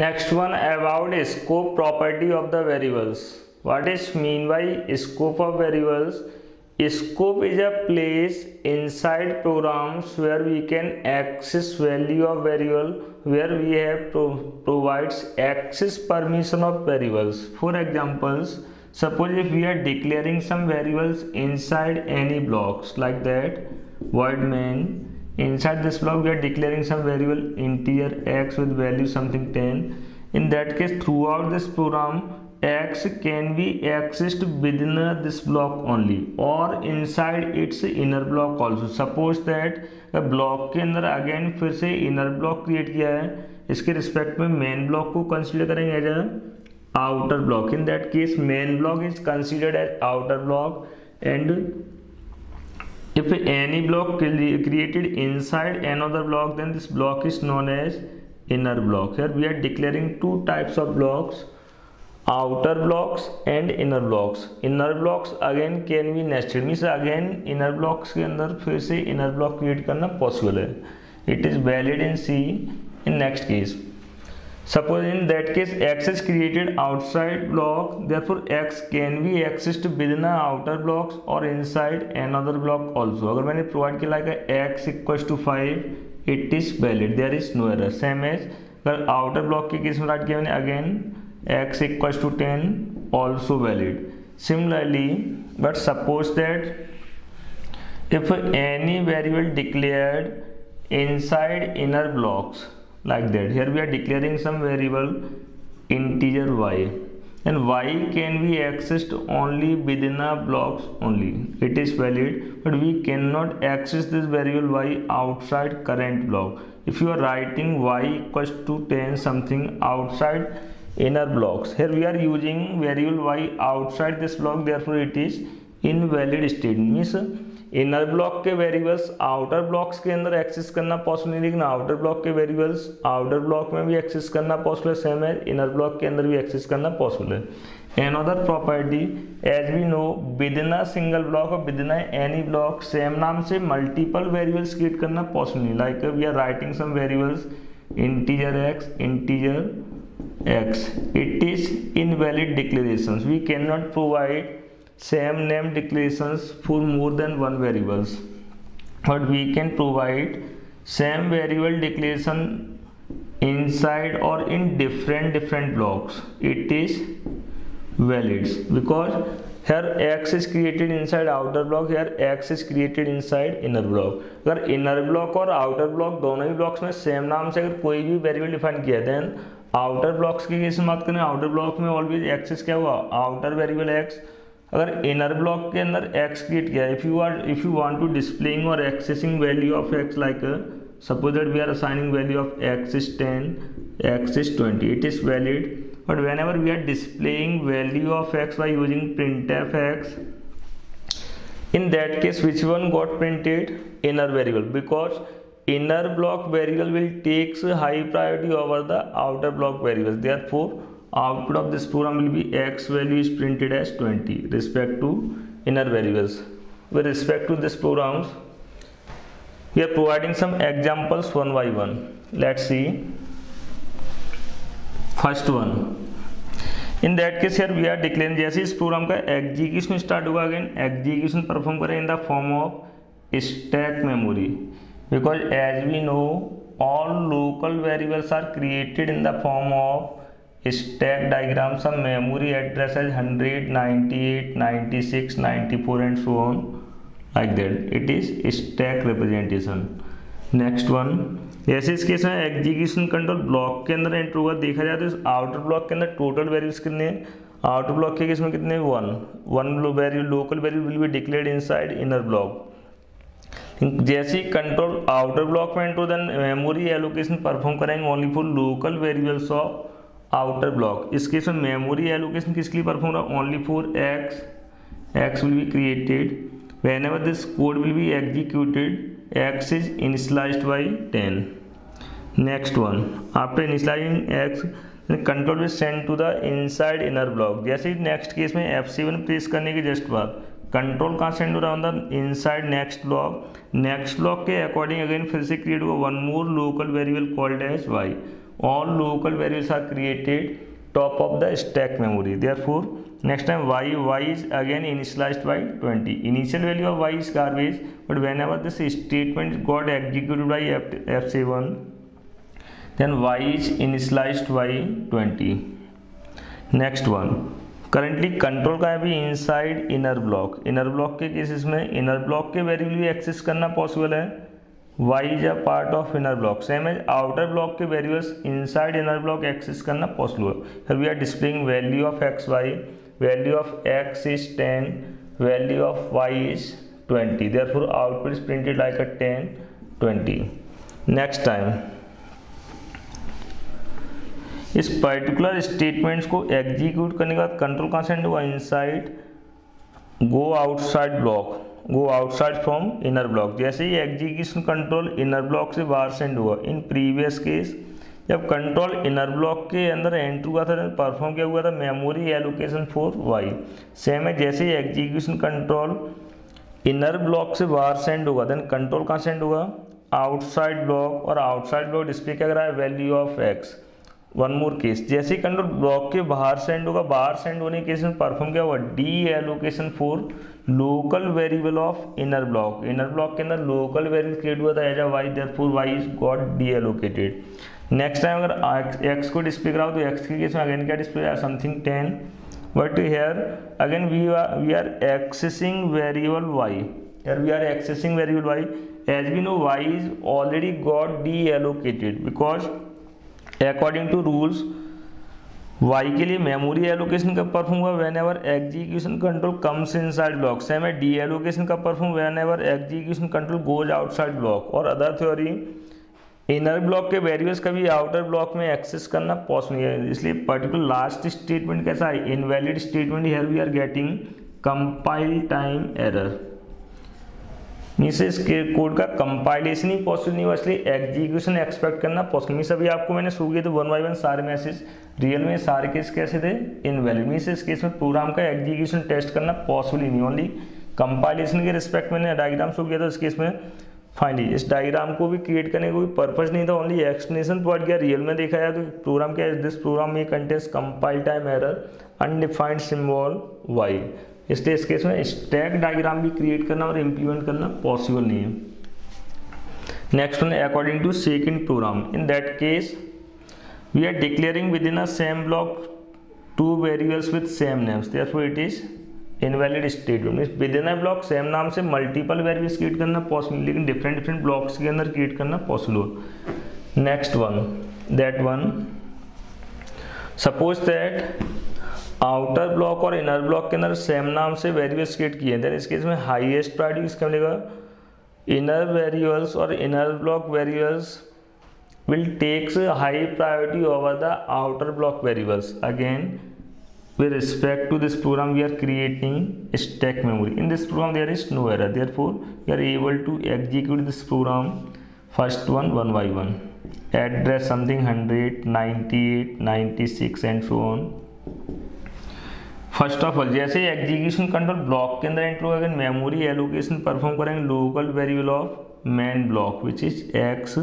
next one about scope property of the variables. What is mean by scope of variables? Scope is a place inside programs where we can access value of variable where we have pro provides access permission of variables. For examples suppose if we are declaring some variables inside any blocks like that void main inside this block we are declaring some variable integer x with value something 10 in that case throughout this program x can be accessed within this block only or inside its inner block also suppose that block के अंदर again फिर से inner block create किया है इसके respect में main block को consider करेंगे as outer block in that case main block is considered as outer block and if any block created inside another block then this block is known as inner block here we are declaring two types of blocks outer blocks and inner blocks inner blocks again can be nested means again inner blocks के अंदर फिर से inner block create करना possible है it is valid in C in next case Suppose in that case x is created outside block therefore x can be accessed within a outer blocks or inside another block also अगर मैंने provide किया like x equals to 5 it is valid there is no error same as अगर outer block के case में write किया मैंने again x equals to 10 also valid similarly but suppose that if any variable declared inside inner blocks like that. Here we are declaring some variable integer y. And y can be accessed only within a blocks only. It is valid but we cannot access this variable y outside current block. If you are writing y equals to 10 something outside inner blocks. Here we are using variable y outside this block therefore it is invalid state. Means inner block के variables outer blocks के अंदर access करना possible नहीं, लेकिन outer block के variables outer block में भी access करना पॉसिबल है, सेम है, इनर ब्लॉक के अंदर भी एक्सेस करना पॉसिबल है। Other property as we know within a single block और within any block same नाम से मल्टीपल वेरिएबल्स क्रिएट करना पॉसिबल नहीं। Like we are writing some variables integer x integer x it is invalid declarations we can not provide same name declarations for more than one variables but we can provide same variable declaration inside or in different different blocks it is valid because here x is created inside outer block here x is created inside inner block अगर inner block और outer block दोनों ही blocks में same नाम से अगर कोई भी variable define किया then outer blocks की केस में बात करें outer block में always x is क्या हुआ outer variable x अगर इनर ब्लॉक के अंदर एक्स क्रिएट किया if you are if you want to displaying और accessing value of x like suppose that we are assigning value of x is ten x is twenty it is valid but whenever we are displaying value of x by using print f x in that case which one got printed inner variable because inner block variable will takes high priority over the outer block variable therefore output of this program will be x value is printed as 20 respect to inner variables with respect to this programs we are providing some examples one by one let's see first one in that case here we are declaring जैसे इस program का execution start होगा again execution perform करें in the form of stack memory because as we know all local variables are created in the form of stack diagram some memory address as 100 98 96 94 and so on, like that. It is stack representation. Next one ऐसे इस case में execution control block के अंदर enter होगा देखा जाए तो outer block के अंदर टोटल वैल्यूज़ कितने आउटर ब्लॉक के केस में कितने one one value local value will be declared inside inner block जैसे ही कंट्रोल आउटर ब्लॉक में enter then memory allocation perform करेंगे only for local variables of outer block इस case में मेमोरी एलोकेशन किसके लिए परफॉर्म रहा only for x x will be created whenever this code will be executed x is initialized by ten next one after initializing x control will send to the inside inner block जैसे next case में F seven press करने के just बाद control कहाँ send हो रहा है? Inside next block next block के अकॉर्डिंग अगेन फिर से क्रिएट हुआ one more local variable called as y all local values are created top of the stack memory therefore next time y y is again initialize by twenty initial value of y is garbage but whenever this statement got execute by F seven then y is initialize by twenty next one currently control का है अभी inside inner block inner block के cases में inner block के value access करना possible है। Y is a part of inner block same as outer block के variables inside inner block access करना पॉसिबल है we are displaying value of x y value of x is 10 value of y is 20 therefore, output is printed like a 10 20 next time. इस particular statements को execute करने के बाद control कहाँ send हुआ inside go outside block go outside from inner block. जैसे ही execution control inner block से बाहर सेंड हुआ, इन प्रीवियस केस, जब कंट्रोल इनर ब्लॉक के अंदर एंट्री हुआ था परफॉर्म किया हुआ था? Memory allocation for y. Same है, जैसे ही एग्जीक्यूशन कंट्रोल इनर ब्लॉक से बाहर सेंड होगा देन कंट्रोल कहाँ सेंड होगा आउटसाइड ब्लॉक। और आउटसाइड ब्लॉक डिस्प्ले क्या कर रहा है? Value of x. One more case. जैसे ही कंट्रोल ब्लॉक के बाहर सेंड होगा, बाहर सेंड होने के केस में परफॉर्म क्या हुआ? Deallocation for local variable of inner block inner block के अंदर लोकल वेरिएबल क्रिएट हुआ था as a y therefore y is got deallocated next time अगर एक्स को डिस्प्ले कराओ तो एक्स के केस में अगेन क्या डिस्प्ले है something ten but here again we are we are accessing variable y here we are accessing variable y. As we know, y is already got deallocated because according to rules y के लिए memory allocation कब perform हुआ whenever execution control comes inside block same है deallocation कब perform whenever execution control goes outside block और other theory inner block के variables कभी outer block में एक्सेस करना पॉसिबल है। इसलिए पर्टिकुलर लास्ट स्टेटमेंट कैसा है? Invalid statement here we are getting compile time error इसके कोड का कंपाइलेशन ही पॉसिबल नहीं हुआ इसलिए एग्जीक्यूशन एक्सपेक्ट करना पॉसिबल मीस अभी आपको मैंने शो किया थे वन बाई वन सारे मैसेज रियल में सारे केस कैसे थे? इनवैलिड मीस इस केस में प्रोग्राम का एग्जीक्यूशन टेस्ट करना पॉसिबल ही नहीं ओनली कंपाइलेशन के रिस्पेक्ट मैंने डायग्राम शो किया था, इस केस में। फाइनली इस डायग्राम को भी क्रिएट करने का कोई पर्पज नहीं था ओनली एक्सप्लेनेशन प्रोवाइड किया। रियल में देखा जाए तो प्रोग्राम क्या दिस प्रोग्राम में contains compile time error undefined symbol y इसलिए इस केस में स्टैक डायग्राम भी क्रिएट करना और इम्प्लीमेंट करना पॉसिबल नहीं है। Next one according to second program in that case we are declaring within a same block two variables with same names it is invalid statement within a block same नाम से multiple variables create करना possible लेकिन different different blocks के अंदर create करना possible next one that one suppose that outer block और inner block के अंदर सेम नाम से वेरिएबल्स क्रिएट किए हैं। देन इसके इसमें हाईएस्ट प्रायोरिटी किसका मिलेगा इनर वेरिएबल्स और inner block variables will takes high priority over the outer block variables. Again, with respect to this program we are creating stack memory. In this program there is no error. Therefore we are able to execute this program first one one by one address something 100 98 96 and so on first of all, जैसे execution control block के अंदर enter होगा memory allocation perform करेंगे local variable of main block which is x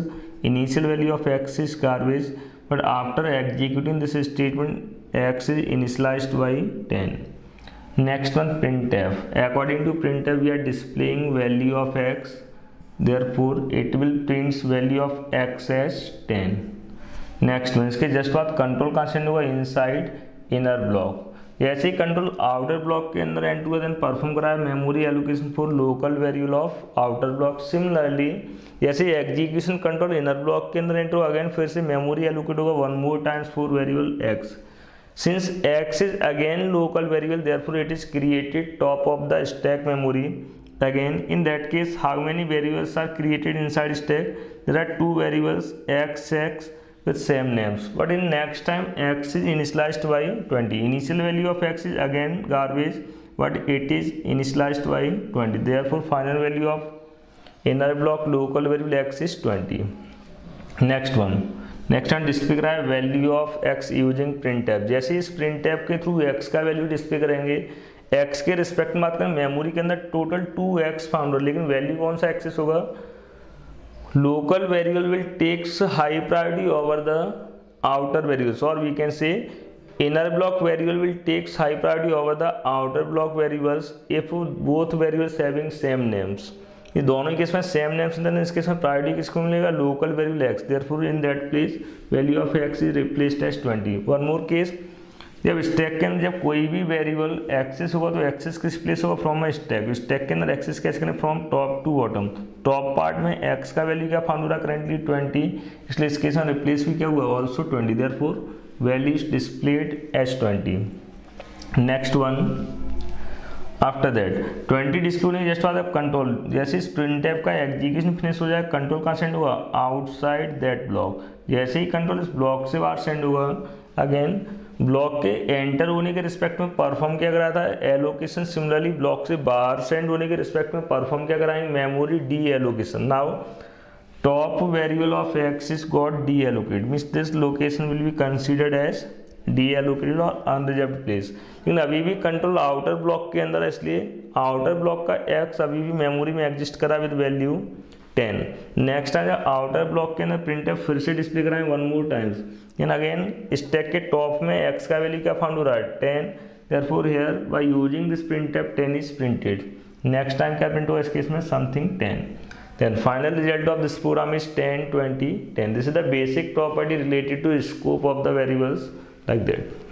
initial value of x is garbage but after executing this statement x is initialize by ten next one print f according to print f we are displaying value of x therefore it will prints value of x as ten next one इसके just बाद control कहाँ send होगा inside inner block ऐसे ही control outer block के अंदर N to N perform कराए memory allocation for local वेरियल ऑफ़ आउटर ब्लॉक सिमिलरली ऐसे एग्जीक्यूशन कंट्रोल इनर ब्लॉक के अंदर एंट्रो अगेन फिर से मेमोरी एलोकेट होगा one more times for variable x since x is again local वेरियल therefore it is created top of the stack memory again in that case how many variables are created inside stack there are two variables x x with same names but in next time x is initialized by 20 initial value of x is again garbage but it is initialized by 20 therefore final value of inner block local variable x is 20 next one next हम display करा है value of x using print tab जैसे इस print tab के through x का value display करेंगे x के respect में बात करें मेमोरी के अंदर टोटल टू एक्स फाउंड लेकिन वैल्यू कौन सा एक्सेस होगा local variable will takes high priority over the outer variables or we can say inner block variable will takes high priority over the outer block variables if both variables having same names ये दोनों ही case में same names then इस case में priority किसको मिलेगा local variable X therefore in that place value of X is replaced as 20 one more case जब stack के अंदर जब कोई भी वेरिएबल एक्सेस होगा तो एक्सेस किस प्लेस होगा? फ्रॉम स्टैक स्टैक के अंदर एक्सेस कैसे करें? From top to bottom top part में एक्स का वैल्यू क्या? रहा करेंटली ट्वेंटी इसलिए इस केस में रिप्लेस भी क्या हुआ? Also twenty therefore value is displayed as twenty next one after that twenty display just बाद कंट्रोल जैसे स्प्रिंट टैप का एग्जीक्यूशन फिनिश हो जाए कंट्रोल कहाँ सेंड हुआ आउटसाइड दैट ब्लॉक जैसे ही कंट्रोल इस ब्लॉक से बाहर सेंड हुआ अगेन ब्लॉक के एंटर होने के रिस्पेक्ट में परफॉर्म क्या करा था। एलोकेशन सिमिलरली ब्लॉक से बाहर सेंड होने के रिस्पेक्ट में परफॉर्म क्या कराएँगे memory deallocation now, top variable of X is got deallocate means this location will be considered as deallocated और अनरिजर्व प्लेस। लेकिन अभी भी कंट्रोल आउटर ब्लॉक के अंदर है, इसलिए आउटर ब्लॉक का एक्स अभी भी मेमोरी में एग्जिस्ट करा विद वैल्यू टेन। नेक्स्ट आ जाए आउटर ब्लॉक के अंदर प्रिंट फिर से डिस्प्ले कराएँ one more times in again stack के टॉप में एक्स का वैल्यू क्या फाउंड हो रहा है? Ten. Therefore here by using this printf ten is printed next time क्या प्रिंट हुआ इस केस में? Something ten. Then final result of this program is 10 20 10 this is the basic property related to scope of the variables, like that